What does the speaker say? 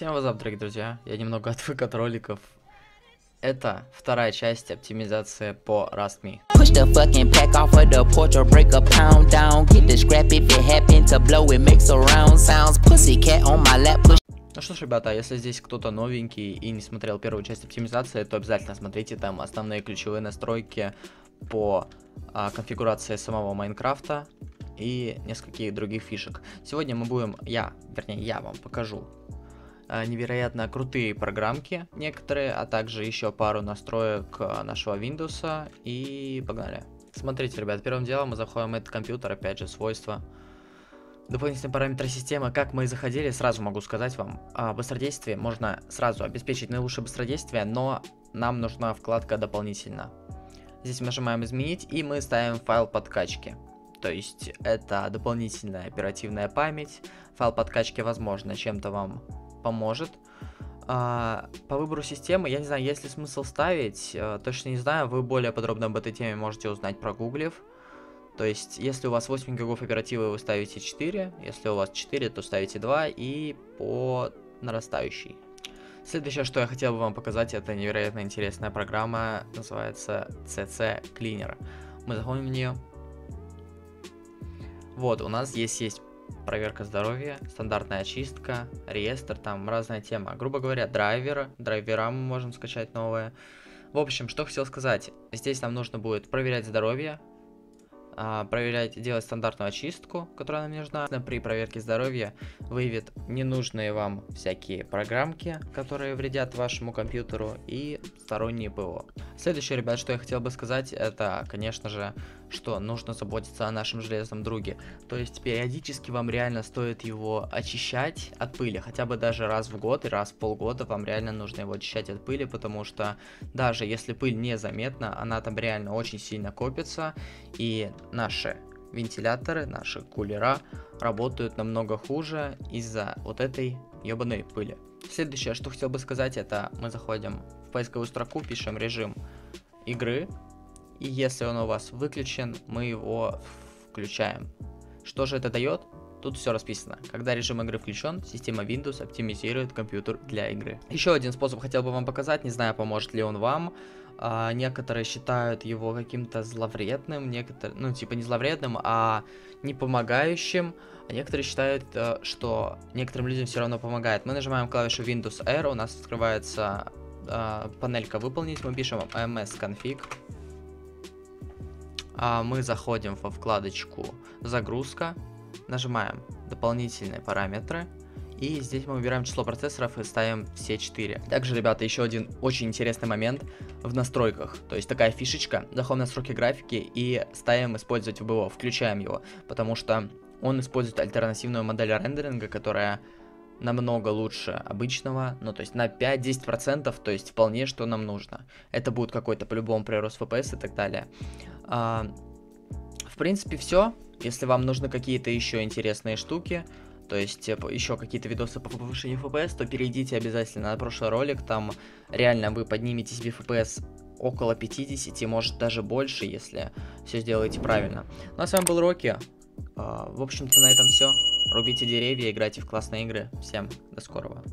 Всем вас дорогие друзья. Я немного отвык от роликов. Это вторая часть оптимизации по RustMe. Push the fucking pack off of the porch or break a pound down. Get the scrap if it happen to blow, it makes a round sounds. Pussycat on my lap, push. Ну что ж, ребята, если здесь кто-то новенький и не смотрел первую часть оптимизации, то обязательно смотрите там основные ключевые настройки по а, конфигурации самого Майнкрафта и нескольких других фишек. Сегодня мы будем, я, вернее, я вам покажу невероятно крутые программки некоторые, а также еще пару настроек а, нашего Windows и погнали. Смотрите, ребят, первым делом мы заходим в этот компьютер, опять же, свойства. Дополнительные параметры системы, как мы и заходили, сразу могу сказать вам, а, быстродействие можно сразу обеспечить наилучшее быстродействие, но нам нужна вкладка дополнительно. Здесь мы нажимаем изменить и мы ставим файл подкачки. То есть это дополнительная оперативная память. Файл подкачки, возможно, чем-то вам поможет. А, по выбору системы, я не знаю, есть ли смысл ставить, а, точно не знаю, вы более подробно об этой теме можете узнать прогуглив. То есть, если у вас 8 гигов оперативы, вы ставите 4, если у вас 4, то ставите 2 и по нарастающей. Следующее, что я хотел бы вам показать, это невероятно интересная программа, называется CC Cleaner. Мы заходим в нее. Вот, у нас здесь есть проверка здоровья, стандартная очистка, реестр, там разная тема. Грубо говоря, драйвер, драйвера мы можем скачать новые. В общем, что хотел сказать, здесь нам нужно будет проверять здоровье, а, проверять, делать стандартную очистку, которая нам нужна. При проверке здоровья выявит ненужные вам всякие программки, которые вредят вашему компьютеру и сторонние ПО. Следующее, ребят, что я хотел бы сказать, это, конечно же, что нужно заботиться о нашем железном друге. То есть периодически вам реально стоит его очищать от пыли, хотя бы даже раз в год и раз в полгода вам реально нужно его очищать от пыли, потому что даже если пыль незаметна, она там реально очень сильно копится, и наши вентиляторы, наши кулера работают намного хуже из-за вот этой ебаной пыли. Следующее, что хотел бы сказать, это мы заходим в поисковую строку, пишем режим игры, и если он у вас выключен, мы его включаем. Что же это дает? Тут все расписано. Когда режим игры включен, система Windows оптимизирует компьютер для игры. Еще один способ хотел бы вам показать, не знаю, поможет ли он вам. А, некоторые считают его каким-то зловредным, некоторые, ну, типа не зловредным, а не помогающим. А некоторые считают, э, что некоторым людям все равно помогает. Мы нажимаем клавишу Windows R, у нас открывается э, панелька выполнить, мы пишем ms-config. А мы заходим во вкладочку загрузка, нажимаем дополнительные параметры, и здесь мы выбираем число процессоров и ставим все 4. Также, ребята, еще один очень интересный момент в настройках. То есть такая фишечка. Заходим в настройки графики и ставим использовать VBO, включаем его. Потому что он использует альтернативную модель рендеринга, которая намного лучше обычного, ну то есть на 5-10%, то есть вполне что нам нужно. Это будет какой-то по-любому прирост FPS и так далее. А, в принципе все. Если вам нужны какие-то еще интересные штуки, то есть типа, еще какие-то видосы по повышению FPS, то перейдите обязательно на прошлый ролик, там реально вы поднимете себе FPS около 50, может даже больше, если все сделаете правильно. Ну а с вами был Рокки. А, в общем-то на этом все. Рубите деревья, играйте в классные игры. Всем до скорого.